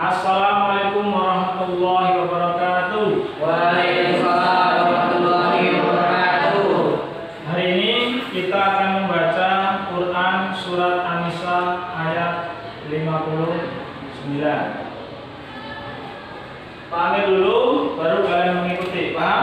Assalamualaikum warahmatullahi wabarakatuh. Waalaikumsalam warahmatullahi wabarakatuh. Hari ini kita akan membaca Quran surat An-Nisa ayat 59. Pahami dulu baru kalian mengikuti, paham?